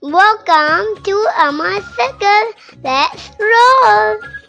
Welcome to Amma Circle. Let's roll!